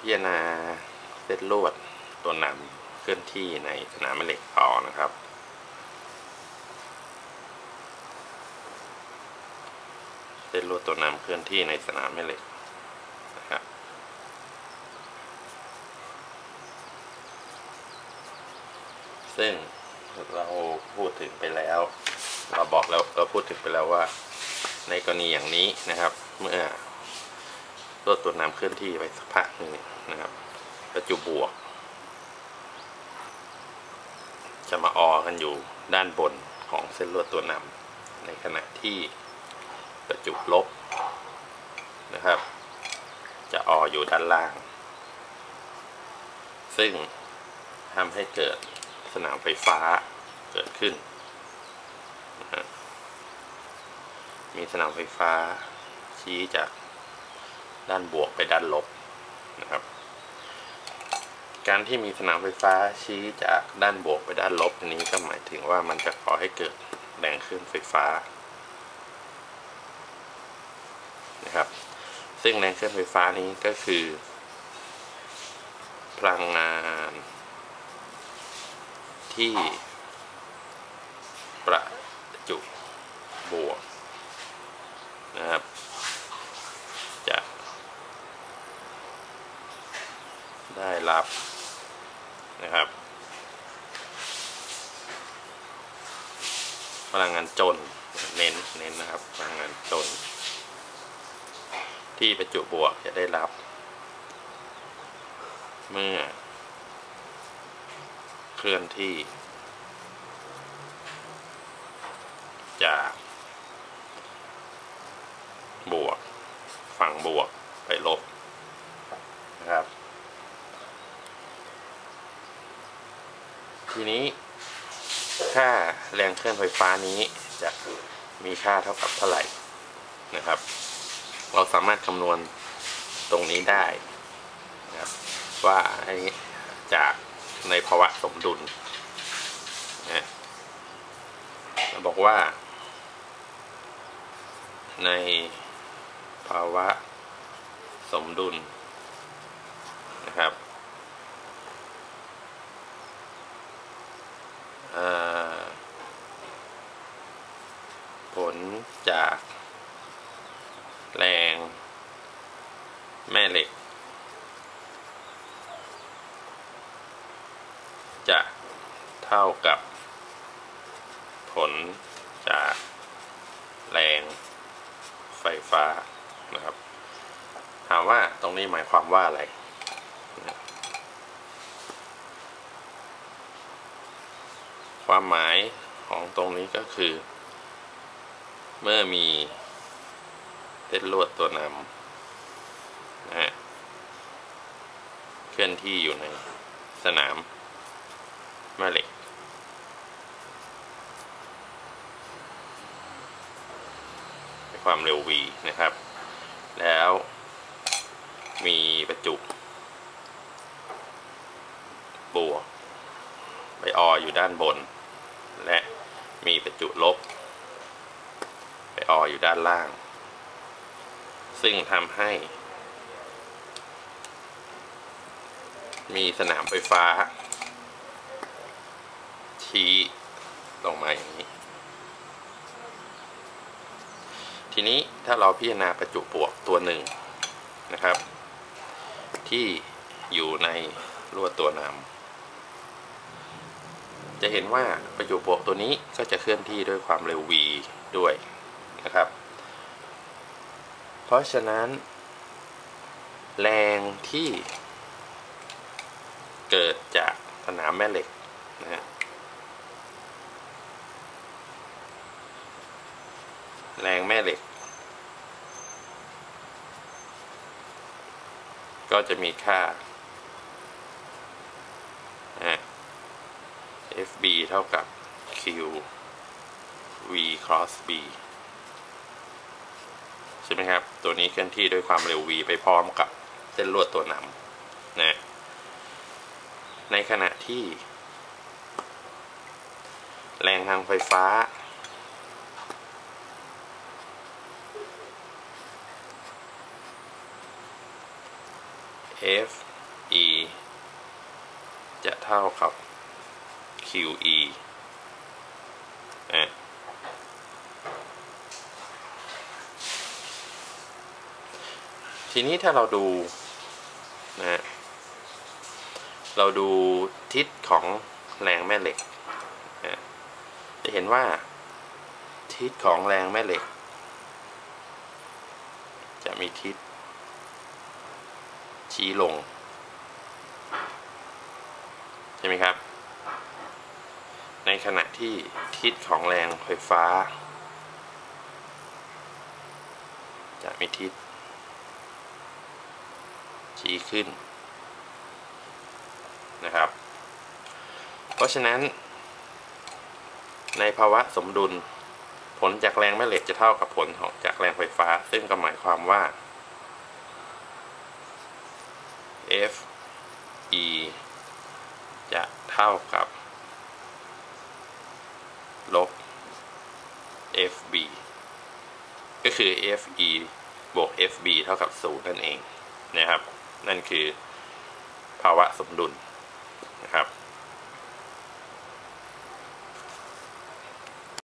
พิจารณาเส้นลวดตัวนำเคลื่อนที่ในสนามแม่เหล็กพอนะครับ เส้นลวดตัวนำเคลื่อนที่ในสนามแม่เหล็กนะครับซึ่งเราพูดถึงไปแล้ว เราบอกแล้วเราพูดถึงไปแล้วว่า ในกรณีอย่างนี้นะครับ เมื่อ ลวดตัวนำเคลื่อนที่ไปสักพักหนึ่งนะครับประจุบวก จะมาออกันอยู่ด้านบนของเส้นลวดตัวนำในขณะที่ประจุลบนะครับ จะอออยู่ด้านล่าง ซึ่งทำให้เกิดสนามไฟฟ้าเกิดขึ้นนะมีสนามไฟฟ้าชี้จาก ด้านบวกไปด้านลบนะครับ การที่มีสนามไฟฟ้าชี้จากด้านบวกไปด้านลบนี้ก็หมายถึงว่ามันจะก่อให้เกิดแรงคลื่นไฟฟ้านะครับ ซึ่งแรงคลื่นไฟฟ้านี้ก็คือ พลังงานที่ประจุบวกนะครับ จะได้รับนะครับ พลังงานจนเน้นเน้นนะครับ พลังงานจน ที่ประจุบวกจะได้รับ เมื่อ เคลื่อนที่ จาก บวก ฝั่งบวกไปลบนะครับ ทีนี้ค่า แรงเคลื่อนไฟฟ้านี้จะมีค่าเท่ากับเท่าไหร่นะครับ เราสามารถคำนวณตรงนี้ได้นะครับว่าอันนี้จากในภาวะสมดุลนะบอกว่า ในภาวะสมดุลนะครับเอ่อผล จาก แรง แม่เหล็ก จะเท่ากับ ผลจากแรงไฟฟ้านะครับ ถามว่าตรงนี้หมายความว่าอะไรความหมายของตรงนี้ก็คือ เมื่อมีเส้นลวดตัวนำนะฮะเคลื่อนที่อยู่ในสนามแม่เหล็ก ความเร็ว v นะครับ แล้วมีประจุบวกไปอออยู่ด้านบน และมีประจุลบ ไปอออยู่ด้านล่าง ซึ่งทำให้ มีสนามไฟฟ้า ชี้ลงมาอย่างนี้ ทีนี้ถ้าเราพิจารณาประจุบวกตัวหนึ่งนะครับ ที่อยู่ในลวดตัวนำจะเห็นว่าประจุบวกตัวนี้ก็จะเคลื่อนที่ด้วยความเร็ว v ด้วย นะครับ เพราะฉะนั้น แรงที่เกิดจากสนามแม่เหล็กนะฮะแรงแม่เหล็ก ก็จะมีค่า FB เท่ากับ Q V cross B ช่ไหมครับ ตัวนี้เคลื่อนที่ด้วยความเร็ว v ไปพร้อมกับเส้นลวดตัวนำนะ ในขณะที่ แรงทางไฟฟ้า F E จะเท่ากับ QE อะ ทีนี้ถ้าเราดูนะฮะเราดูทิศของแรงแม่เหล็กนะจะเห็นว่า ทิศของแรงแม่เหล็ก จะมีทิศ ชี้ลง ใช่ไหมครับ ในขณะที่ทิศของแรงไฟฟ้า จะมีทิศ ชี้ขึ้นนะครับ เพราะฉะนั้น ในภาวะสมดุลผลจากแรงแม่เหล็กจะเท่ากับผลของจากแรงไฟฟ้า ซึ่งก็หมายความว่า F E จะเท่ากับ ลบ FB ก็คือ FE บวก FB เท่ากับ 0 นั่นเองนะครับ นั่นคือภาวะสมดุลนะครับ